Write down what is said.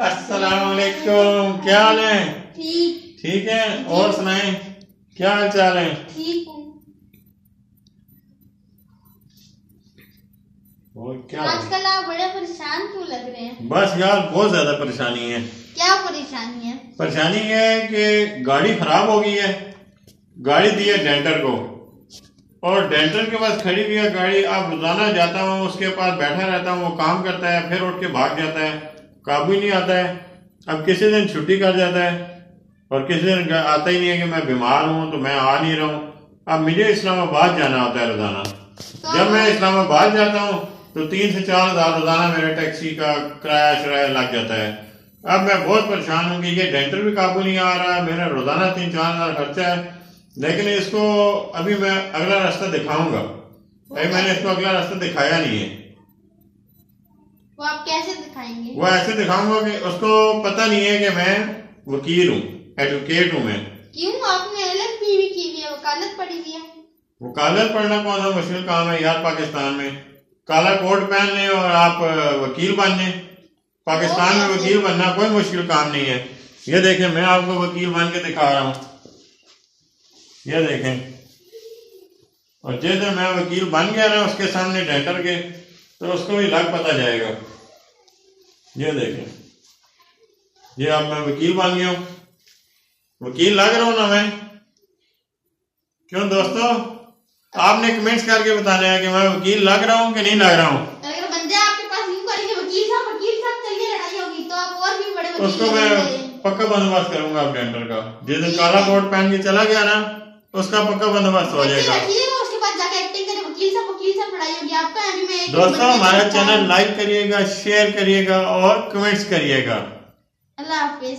अस्सलाम क्या हाल है? ठीक। है और सुनाए क्या हाल चाल है? ठीक और क्या आजकल आप बड़े परेशान क्यों लग रहे हैं? बस यार बहुत ज़्यादा परेशानी है। क्या परेशानी है? परेशानी है कि गाड़ी खराब हो गई है। गाड़ी दी है डेंटर को। और डेंटर के पास खड़ी हुई गाड़ी अब रोज़ाना जाता हूँ, उसके पास बैठा रहता हूँ, वो काम करता है, फिर उठ के भाग जाता है। काबू ही नहीं आता है। अब किसी दिन छुट्टी कर जाता है और किसी दिन आता ही नहीं है कि मैं बीमार हूँ तो मैं आ नहीं रहा हूँ। अब मुझे इस्लामाबाद जाना होता है रोज़ाना। जब मैं इस्लामाबाद जाता हूँ तो तीन से चार हज़ार रोज़ाना मेरे टैक्सी का किराया शराया लग जाता है। अब मैं बहुत परेशान हूँ कि ये डेंटल भी काबू नहीं आ रहा है, मेरा रोज़ाना तीन चार हज़ार खर्चा है। लेकिन इसको अभी मैं अगला रास्ता दिखाऊँगा। अभी मैंने इसको अगला रास्ता दिखाया नहीं है। वो आप कैसे दिखाएँगे? वो ऐसे दिखाऊँगा कि उसको पता नहीं है कि मैं वकील हूँ एडवोकेट हूँ मैं। क्यों? आपने भी की हुई है वकालत हुई है। वकालत पढ़ना कौन सा मुश्किल काम है यार पाकिस्तान में? काला कोट पहन लें और आप वकील बन। जाए पाकिस्तान में वकील बनना कोई मुश्किल काम नहीं है। ये देखें मैं आपको वकील बन के दिखा रहा हूँ। ये देखें। और जैसे मैं वकील बन गया ना उसके सामने डेंटर के तो उसको भी लग पता जाएगा। ये देखें। ये अब मैं वकील बन गया हूँ। वकील लग रहा हूँ ना मैं? क्यों दोस्तों? आपने कमेंट्स करके बताना है कि मैं वकील लग रहा हूँ कि नहीं लग रहा हूँ? अगर बंदे आपके पास यूँ करेंगे वकील साहब वकील साहब चलिए लड़ाई होगी तो आप और भी बड़े वकील उसको मैं पक्का बंदोबस्त करूँगा अब डेंटर का। जिस दिन काला कोट पहन के चला गया ना उसका पक्का बंदोबस्त हो जाएगा। रखिएगा उसके बाद जाके एक्टिंग करें वकील साहब वकील साहब लड़ाई होगी आपका अभी मैं एक दोस्तों हमारा चैनल लाइक करिएगा शेयर करिएगा और कमेंट्स करिएगा। अल्लाह हाफिज।